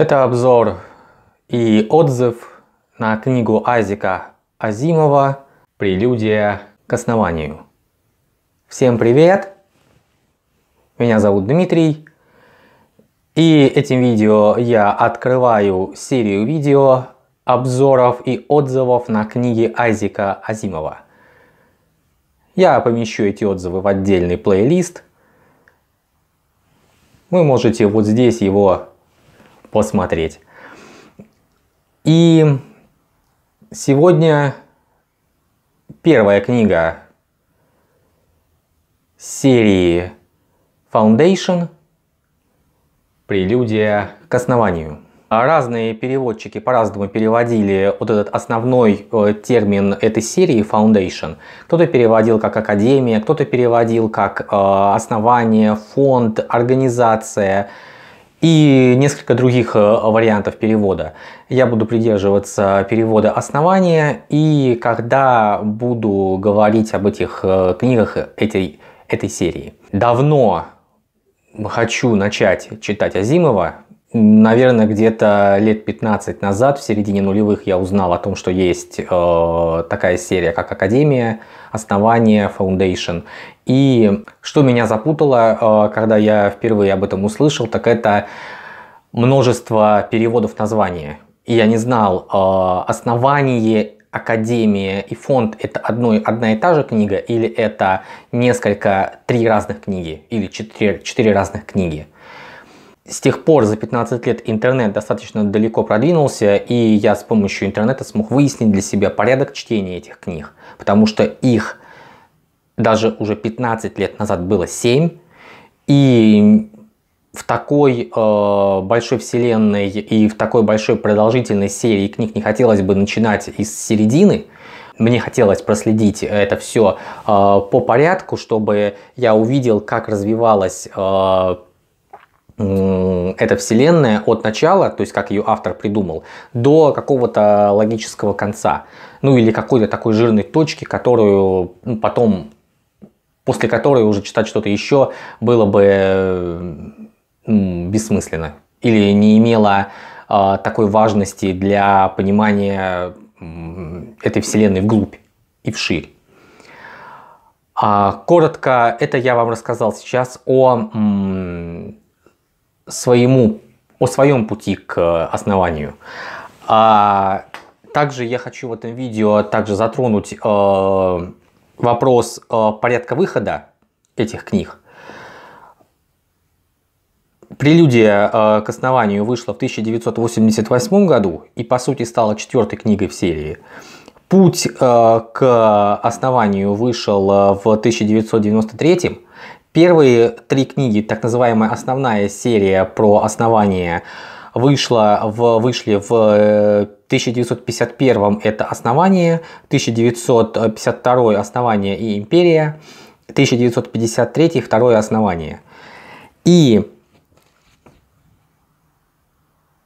Это обзор и отзыв на книгу Азика Азимова «Прелюдия к основанию». Всем привет! Меня зовут Дмитрий. И этим видео я открываю серию видео обзоров и отзывов на книги Азика Азимова. Я помещу эти отзывы в отдельный плейлист. Вы можете вот здесь его посмотреть. И сегодня первая книга серии Foundation «Прелюдия к основанию». Разные переводчики по-разному переводили вот этот основной э, термин этой серии Foundation. Кто-то переводил как Академия, кто-то переводил как э, основание, фонд, организация – и несколько других э, вариантов перевода. Я буду придерживаться перевода основания, и когда буду говорить об этих э, книгах этой, этой серии. Давно хочу начать читать Азимова, Наверное, где-то лет 15 назад, в середине нулевых, я узнал о том, что есть э, такая серия, как Академия, Основание, Foundation. И что меня запутало, э, когда я впервые об этом услышал, так это множество переводов названия. И я не знал, э, основание, Академия и фонд это одно, одна и та же книга, или это несколько, три разных книги, или четыре, четыре разных книги с тех пор за 15 лет интернет достаточно далеко продвинулся, и я с помощью интернета смог выяснить для себя порядок чтения этих книг, потому что их даже уже 15 лет назад было 7, и в такой э, большой вселенной и в такой большой продолжительной серии книг не хотелось бы начинать из середины. Мне хотелось проследить это все э, по порядку, чтобы я увидел, как развивалась э, эта вселенная от начала, то есть как ее автор придумал, до какого-то логического конца. Ну или какой-то такой жирной точки, которую ну, потом, после которой уже читать что-то еще было бы бессмысленно. Или не имело э, такой важности для понимания этой вселенной вглубь и вширь. А, коротко, это я вам рассказал сейчас о своему, о своем пути к основанию. А также я хочу в этом видео также затронуть э, вопрос э, порядка выхода этих книг. Прелюдия э, к основанию вышла в 1988 году и по сути стала четвертой книгой в серии. Путь э, к основанию вышел э, в 1993 Первые три книги, так называемая основная серия про основание, вышла в, вышли в 1951 э, это «Основание», 1952 «Основание и империя», 1953 второе «Основание». И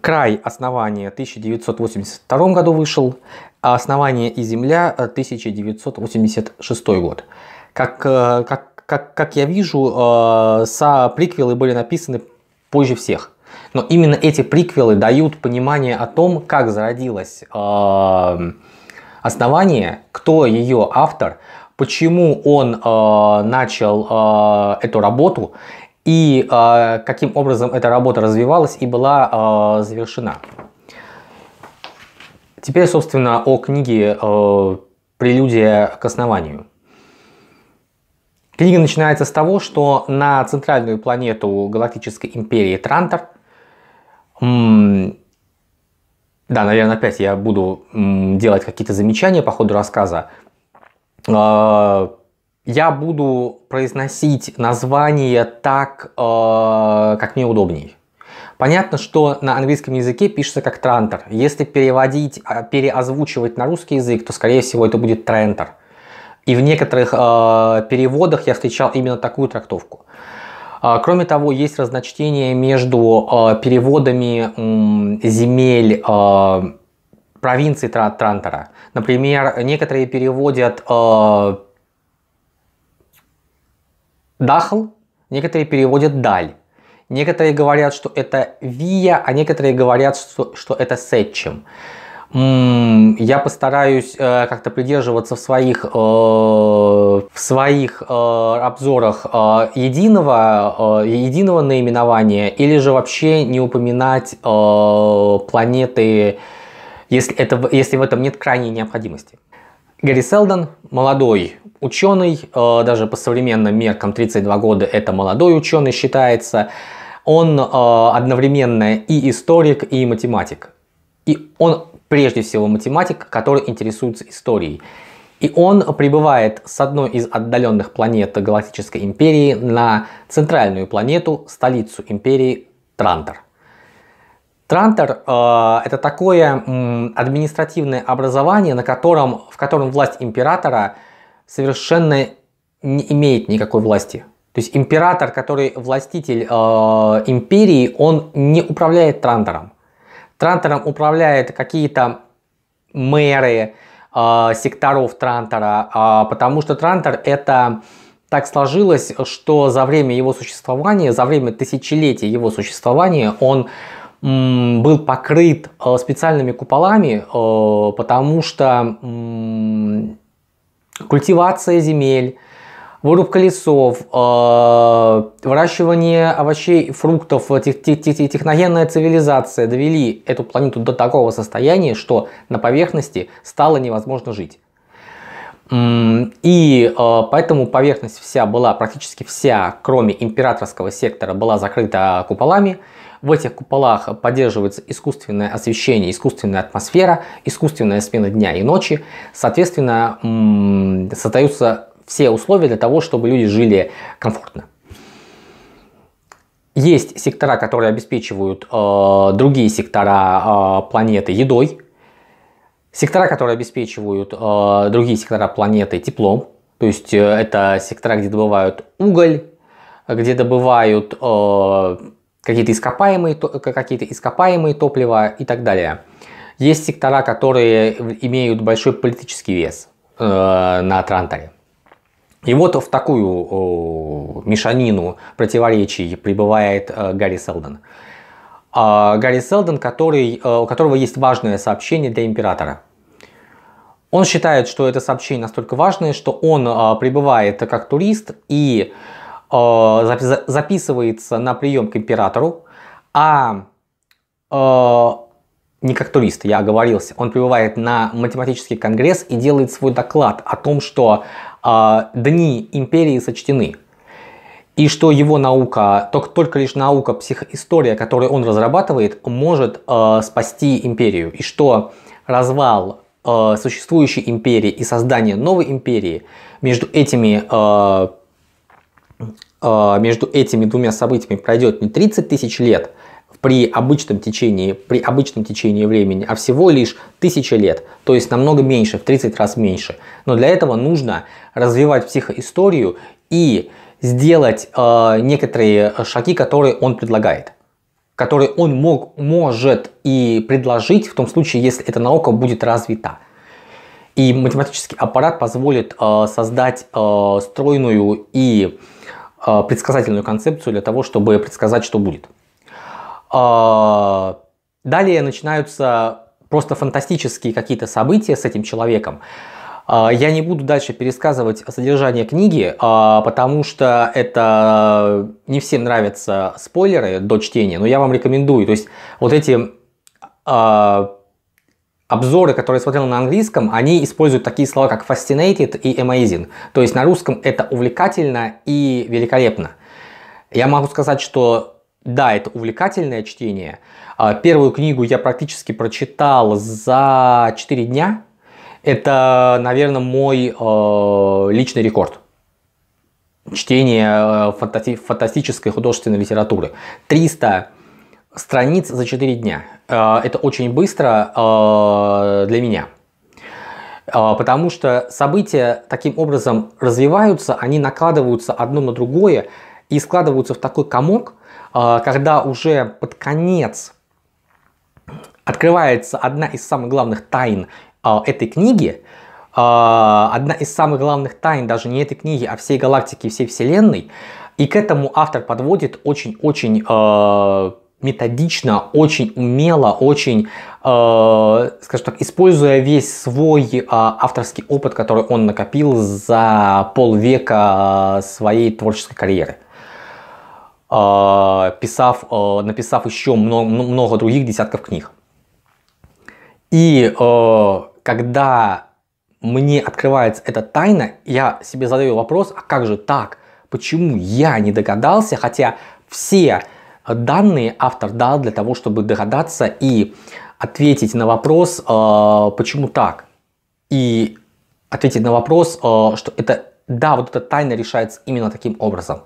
«Край основания» в 1982 году вышел, а «Основание и земля» 1986 год. Как, э, как как, как я вижу, э, со приквелы были написаны позже всех. Но именно эти приквелы дают понимание о том, как зародилось э, основание, кто ее автор, почему он э, начал э, эту работу и э, каким образом эта работа развивалась и была э, завершена. Теперь, собственно, о книге э, «Прелюдия к основанию». Книга начинается с того, что на центральную планету галактической империи Трантор да, наверное, опять я буду делать какие-то замечания по ходу рассказа. А, я буду произносить название так, а, как мне удобнее. Понятно, что на английском языке пишется как Трантор. Если переводить, а, переозвучивать на русский язык, то, скорее всего, это будет Трентор. И в некоторых э, переводах я встречал именно такую трактовку. Э, кроме того, есть разночтение между э, переводами э, земель э, провинции Трантора. Например, некоторые переводят Дахл, некоторые переводят Даль. некоторые говорят, что это Вия, а некоторые говорят, что, что это Сетчем. Я постараюсь э, как-то придерживаться в своих, э, в своих э, обзорах единого, единого наименования или же вообще не упоминать планеты, если, это, если в этом нет крайней необходимости. Гарри Селдон, молодой ученый, даже по современным меркам 32 года это молодой ученый считается. Он одновременно и историк, и математик. И он прежде всего математик, который интересуется историей. И он прибывает с одной из отдаленных планет Галактической империи на центральную планету, столицу империи Трантор. Трантор э, это такое э, административное образование, на котором, в котором власть императора совершенно не имеет никакой власти. То есть император, который властитель э, империи, он не управляет Трантором. Трантором управляют какие-то мэры э, секторов Трантора, э, потому что Трантор это так сложилось, что за время его существования, за время тысячелетия его существования он был покрыт э, специальными куполами, потому что культивация земель, вырубка лесов, э, выращивание овощей фруктов, техногенная цивилизация довели эту планету до такого состояния, что на поверхности стало невозможно жить. И э, поэтому поверхность вся была, практически вся, кроме императорского сектора, была закрыта куполами. В этих куполах поддерживается искусственное освещение, искусственная атмосфера, искусственная смена дня и ночи. Соответственно, создаются все условия для того, чтобы люди жили комфортно. Есть сектора, которые обеспечивают э, другие сектора э, планеты едой. Сектора, которые обеспечивают э, другие сектора планеты теплом. То есть э, это сектора, где добывают уголь, где добывают э, какие-то ископаемые, какие ископаемые топлива и так далее. Есть сектора, которые имеют большой политический вес э, на Транторе. И вот в такую о, мешанину противоречий прибывает э, Гарри Селдон. А, Гарри Селдон, который, э, у которого есть важное сообщение для императора. Он считает, что это сообщение настолько важное, что он э, прибывает как турист и э, записывается на прием к императору, а э, не как турист, я оговорился, он прибывает на математический конгресс и делает свой доклад о том, что э, дни империи сочтены. И что его наука, только, только лишь наука психоистория, которую он разрабатывает, может э, спасти империю. И что развал э, существующей империи и создание новой империи между этими, э, э, между этими двумя событиями пройдет не 30 тысяч лет, при обычном течении, при обычном течении времени, а всего лишь тысяча лет, то есть намного меньше, в 30 раз меньше. Но для этого нужно развивать психоисторию и сделать э, некоторые шаги, которые он предлагает которые он мог, может и предложить в том случае, если эта наука будет развита. И математический аппарат позволит э, создать э, стройную и э, предсказательную концепцию для того, чтобы предсказать, что будет. А, далее начинаются просто фантастические какие-то события с этим человеком. А, я не буду дальше пересказывать содержание книги, а, потому что это не всем нравятся спойлеры до чтения, но я вам рекомендую. То есть вот эти обзоры, которые я смотрел на английском, они используют такие слова, как fascinated и amazing. То есть на русском это увлекательно и великолепно. Я могу сказать, что да, это увлекательное чтение. А, первую книгу я практически прочитал за 4 дня. Это, наверное, мой э, личный рекорд. Чтение э, фантасти фантастической художественной литературы. 300 страниц за 4 дня. Э, это очень быстро э, для меня. Потому что события таким образом развиваются, они накладываются одно на другое и складываются в такой комок, когда уже под конец открывается одна из самых главных тайн а, этой книги, а, одна из самых главных тайн даже не этой книги, а всей галактики, всей Вселенной, И к этому автор подводит очень-очень методично, очень умело, очень, э, скажем так, используя весь свой э, авторский опыт, который он накопил за полвека своей творческой карьеры. Э, писав, э, написав еще много, много других десятков книг. И э, когда мне открывается эта тайна, я себе задаю вопрос, а как же так? Почему я не догадался, хотя все данные автор дал для того, чтобы догадаться и ответить на вопрос, почему так. И ответить на вопрос, что это, да, вот эта тайна решается именно таким образом.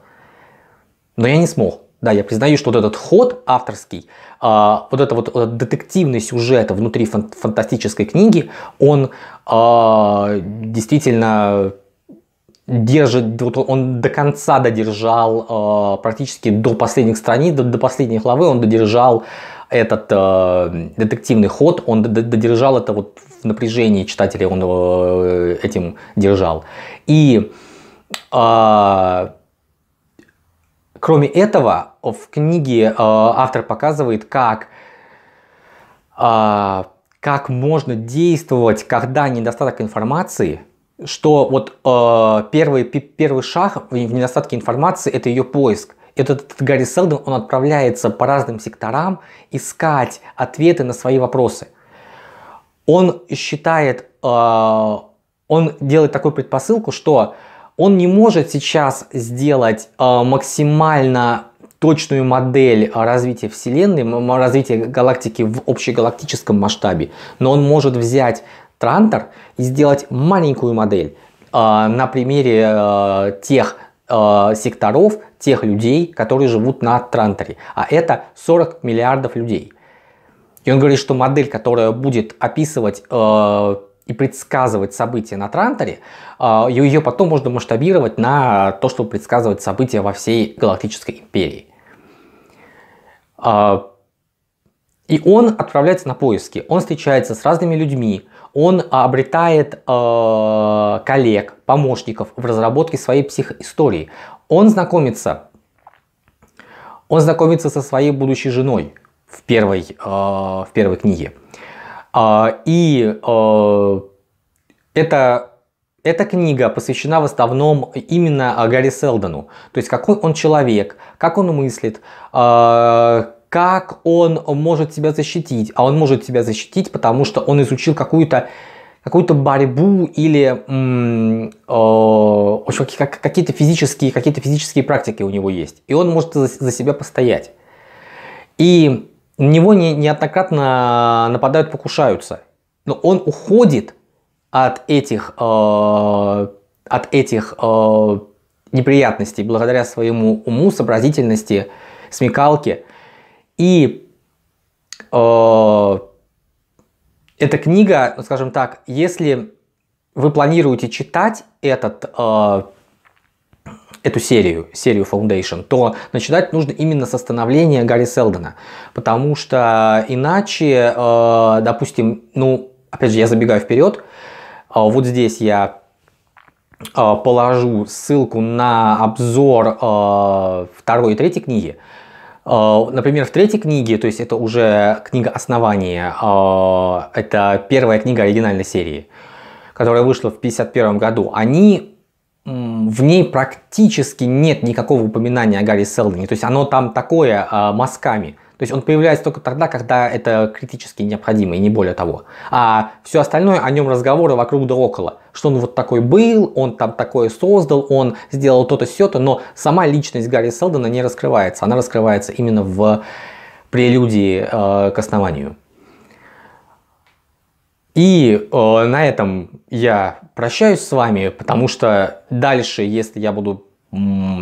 Но я не смог. Да, я признаю, что вот этот ход авторский, э, вот это вот детективный сюжет внутри фантастической книги, он действительно держит, вот он до конца додержал, э, практически до последних страниц, до, до последней главы он додержал этот э, детективный ход, он додержал это вот в напряжении читателя, он э, этим держал. И э, кроме этого, в книге э, автор показывает, как э, как можно действовать, когда недостаток информации – что вот э, первый, первый шаг в недостатке информации – это ее поиск. Этот, этот Гарри Селдон, он отправляется по разным секторам искать ответы на свои вопросы. Он считает, э, он делает такую предпосылку, что он не может сейчас сделать э, максимально точную модель развития Вселенной, развития галактики в общегалактическом масштабе, но он может взять Трантор и сделать маленькую модель э, на примере э, тех секторов, тех людей, которые живут на Транторе. А это 40 миллиардов людей. И он говорит, что модель, которая будет описывать э, и предсказывать события на Транторе, э, ее потом можно масштабировать на то, чтобы предсказывать события во всей галактической империи. Э, и он отправляется на поиски, он встречается с разными людьми, он обретает э, коллег, помощников в разработке своей психоистории. Он знакомится, он знакомится со своей будущей женой в первой, в первой книге. Э, и э, это эта книга посвящена в основном именно Гарри Селдону. То есть какой он человек, как он мыслит, э, как он может себя защитить. А он может себя защитить, потому что он изучил какую-то какую-то борьбу или э, какие-то физические, какие-то физические практики у него есть. И он может за, за себя постоять. И на него не, неоднократно нападают, покушаются. Но он уходит от этих, э, от этих э, неприятностей благодаря своему уму, сообразительности, смекалке. И э, эта книга, скажем так, если вы планируете читать этот, э, эту серию, серию Foundation, то начинать нужно именно с становления Гарри Селдона. Потому что иначе, э, допустим, ну, опять же, я забегаю вперед, э, вот здесь я э, положу ссылку на обзор э, второй и третьей книги. А, например, в третьей книге, то есть это уже книга основания, а, это первая книга оригинальной серии, которая вышла в 1951 году, они в ней практически нет никакого упоминания о Гарри Селдоне. То есть оно там такое а, мазками. То есть он появляется только тогда, когда это критически необходимо, и не более того. А все остальное о нем разговоры вокруг да около. Что он вот такой был, он там такое создал, он сделал то-то, все-то, но сама личность Гарри Селдона не раскрывается. Она раскрывается именно в прелюдии э, к основанию. И э, на этом я прощаюсь с вами, потому что дальше, если я буду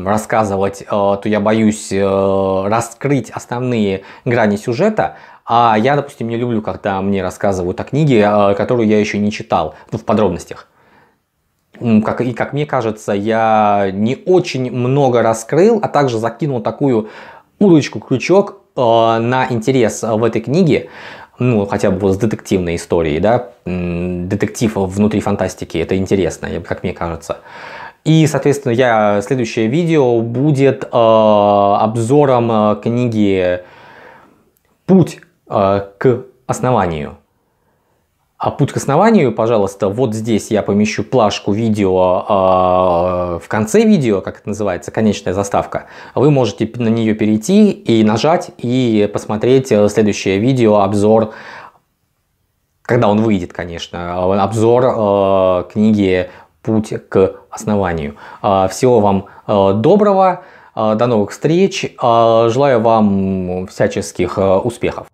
рассказывать, э, то я боюсь э, раскрыть основные грани сюжета. А я, допустим, не люблю, когда мне рассказывают о книге, э, которую я еще не читал, ну, в подробностях. Как, и как мне кажется, я не очень много раскрыл, а также закинул такую удочку, крючок на интерес в этой книге, ну, хотя бы вот с детективной историей, да, детектив внутри фантастики, это интересно, как мне кажется. И, соответственно, я, следующее видео будет э, обзором э, книги «Путь э, к основанию». А путь к основанию, пожалуйста, вот здесь я помещу плашку видео э, в конце видео, как это называется, конечная заставка. Вы можете на нее перейти и нажать и посмотреть э, следующее видео, обзор, когда он выйдет, конечно, обзор э, книги «Путь к основанию». Э, всего вам э, доброго, э, до новых встреч, э, желаю вам всяческих э, успехов.